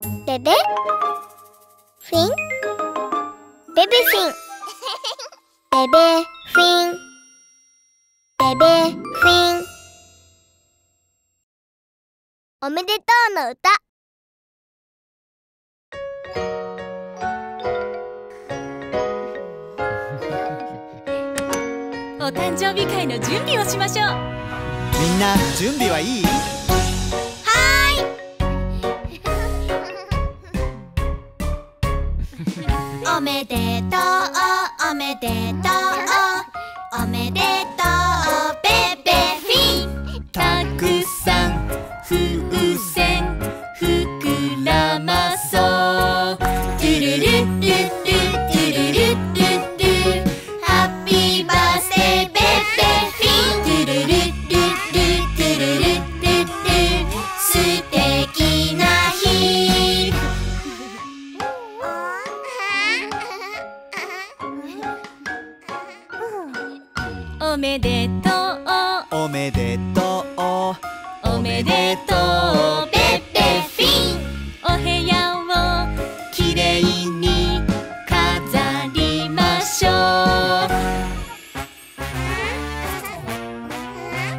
ベベ？フィン？ベベフィン。ベベフィン。ベベフィン。おめでとうの歌。お誕生日会の準備をしましょう。みんな準備はいい？おめでとうおめでとうおめでとうベベフィンたくさん風船膨らまそうトゥルルルルトゥルルルルルおめでとう。おめでとう。おめでとう。ベベフィンお部屋をきれいに飾りましょう。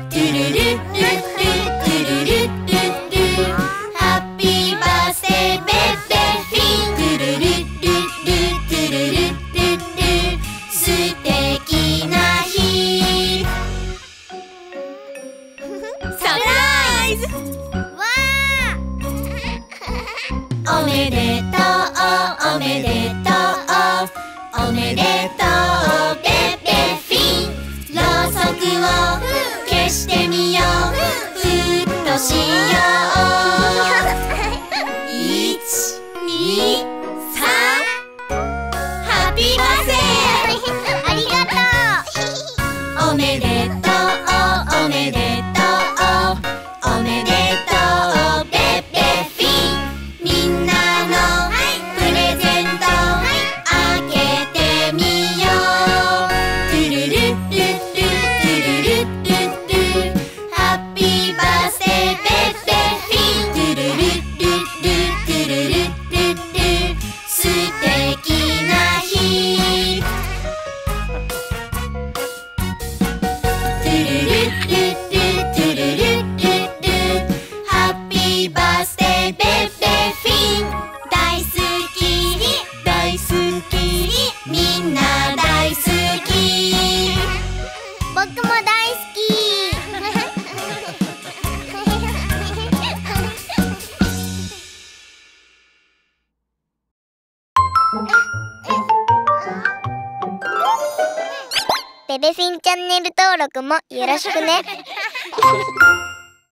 トゥルルルルルトゥルルルルルハッピーバースデーベベフィン。トゥルルルルルトゥルルルルル素敵おめでとうおめでとうおめでとうベベフィンろう。そくを消してみよう。ふっとしよう。一二三ハッピーバースデー。ありがとう。おめでみんな大好き。僕も大好き。ベベフィンチャンネル登録もよろしくね。